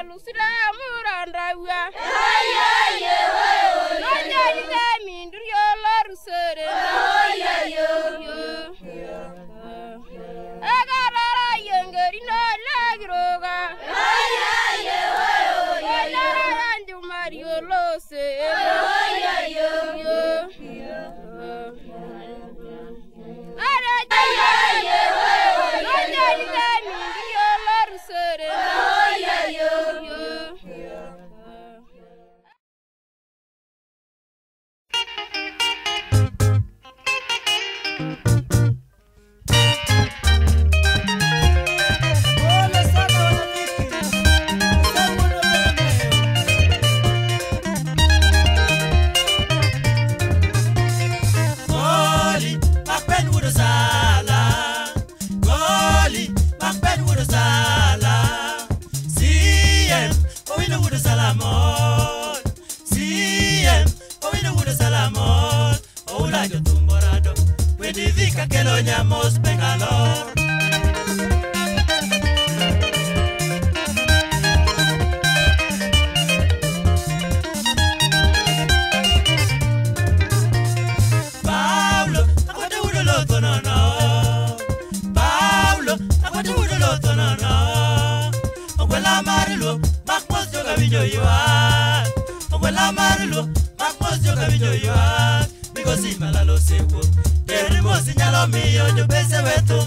alusilamu randawa nonyanyike mindur yolorusore ekarara yengerino lagiroga onara yanjumar yolose Thank you. okwela mari luo mak mos joka winjo ywak okwela mari luo mak mos joka winjo ywak migosi malalo sewuok terni mosi nyalo miyo jopese we thum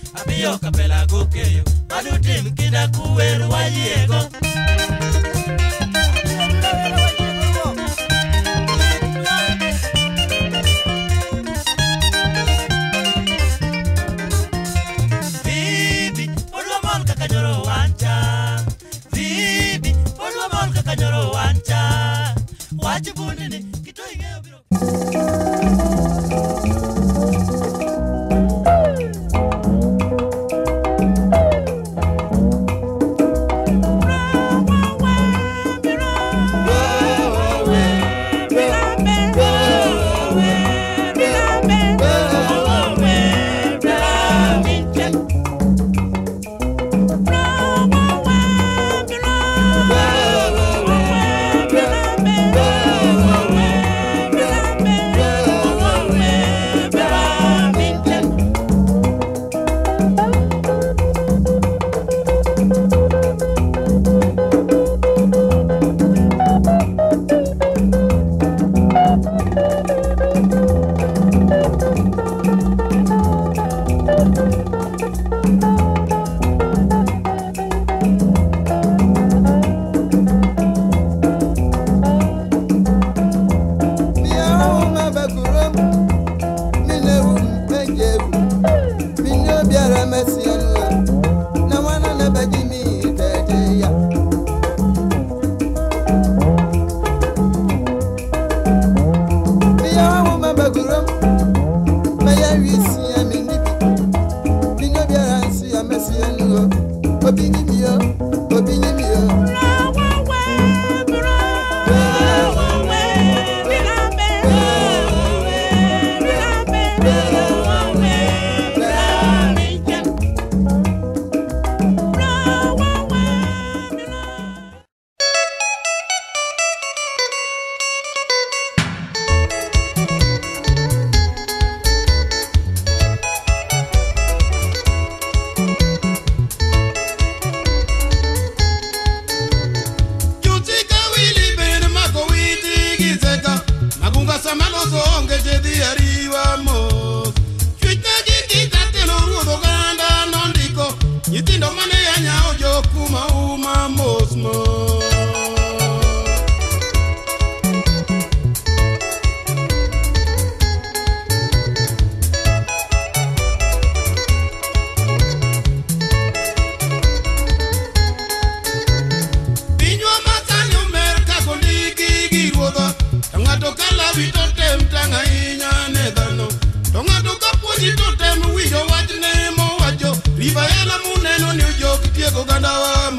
abiyo kapela gokeyomano tim kinda kuwer wayiego ng'ato ka lawi to tem tang' ahinya ne dhano. To ng'ato ka puonji to tem winjo wachne mowacho rivaela muneno ni ojok tiek ogandawa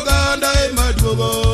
Uganda emaduogo